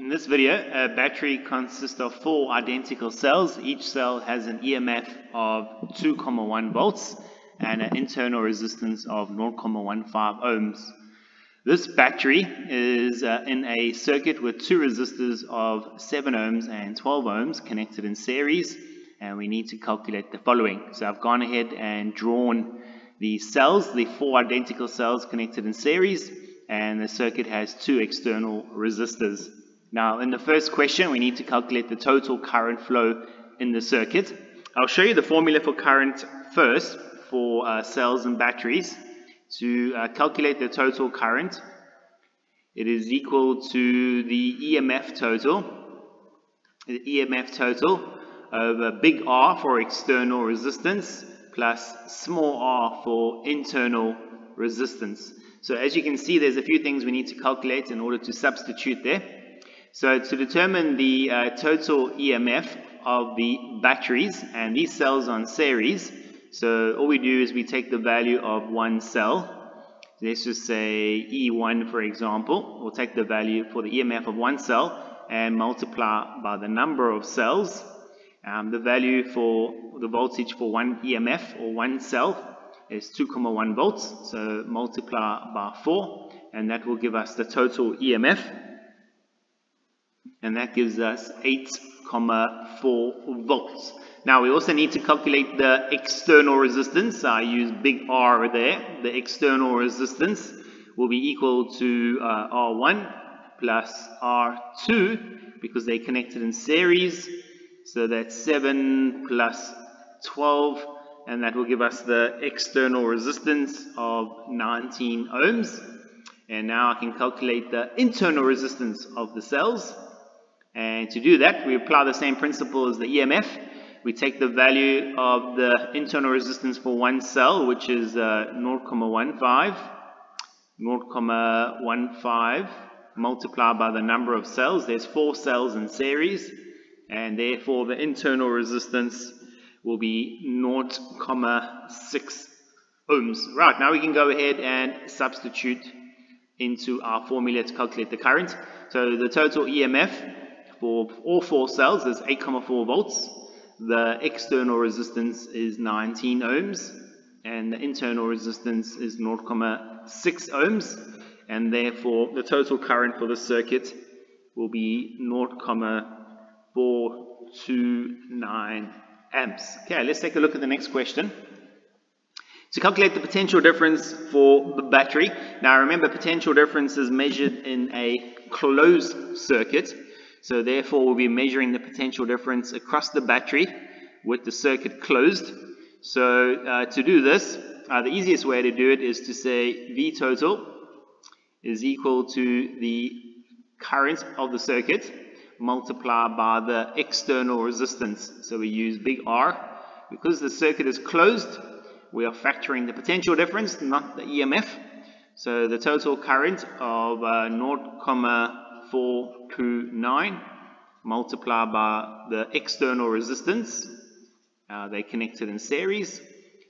In this video, a battery consists of four identical cells. Each cell has an EMF of 2,1 volts and an internal resistance of 0.15 ohms. This battery is uh, in a circuit with two resistors of 7 ohms and 12 ohms connected in series and we need to calculate the following. So I've gone ahead and drawn the cells, the four identical cells connected in series and the circuit has two external resistors. Now in the first question we need to calculate the total current flow in the circuit. I'll show you the formula for current first for uh, cells and batteries. To uh, calculate the total current, it is equal to the EMF total, the EMF total over big R for external resistance plus small r for internal resistance. So as you can see, there's a few things we need to calculate in order to substitute there. So to determine the uh, total EMF of the batteries and these cells on series, so all we do is we take the value of one cell. Let's just say E1 for example. We'll take the value for the EMF of one cell and multiply by the number of cells. Um, the value for the voltage for one EMF or one cell is 2,1 volts. So multiply by 4 and that will give us the total EMF. And that gives us 8,4 volts. Now we also need to calculate the external resistance. I use big R there. The external resistance will be equal to uh, R1 plus R2 because they're connected in series. So that's 7 plus 12 and that will give us the external resistance of 19 ohms. And now I can calculate the internal resistance of the cells. And to do that, we apply the same principle as the EMF we take the value of the internal resistance for one cell, which is uh, 0.15, 0.15 multiplied by the number of cells. There's four cells in series, and therefore the internal resistance will be 0.6 ohms. Right, now we can go ahead and substitute into our formula to calculate the current. So the total EMF for all four cells is 8.4 volts. The external resistance is 19 ohms and the internal resistance is 0.6 ohms and therefore the total current for the circuit will be 0.429 amps. Okay, let's take a look at the next question. To calculate the potential difference for the battery, now remember potential difference is measured in a closed circuit so therefore we'll be measuring the potential difference across the battery with the circuit closed. So uh, to do this, uh, the easiest way to do it is to say V total is equal to the current of the circuit multiplied by the external resistance. So we use big R. Because the circuit is closed, we are factoring the potential difference, not the EMF. So the total current of uh, 429 multiplied by the external resistance. Uh, they're connected in series.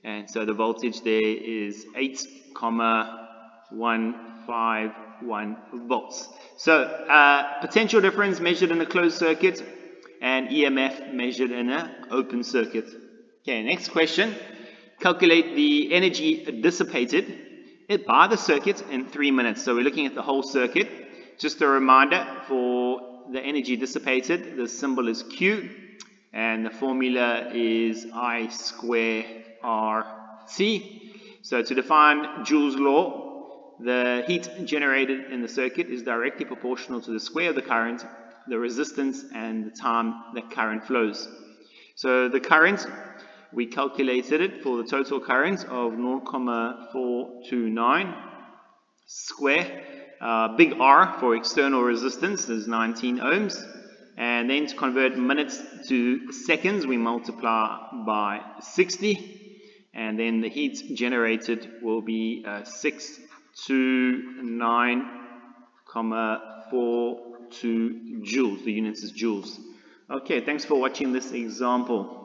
And so the voltage there is 8,151 volts. So uh, potential difference measured in a closed circuit and EMF measured in an open circuit. Okay, next question. Calculate the energy dissipated by the circuit in three minutes. So we're looking at the whole circuit. Just a reminder for the energy dissipated, the symbol is Q, and the formula is I square RT. So to define Joule's law, the heat generated in the circuit is directly proportional to the square of the current, the resistance, and the time that current flows. So the current, we calculated it for the total current of 0.429 square uh, big R for external resistance is 19 ohms. And then to convert minutes to seconds, we multiply by 60. And then the heat generated will be uh, 6 to joules. The units is joules. Okay, thanks for watching this example.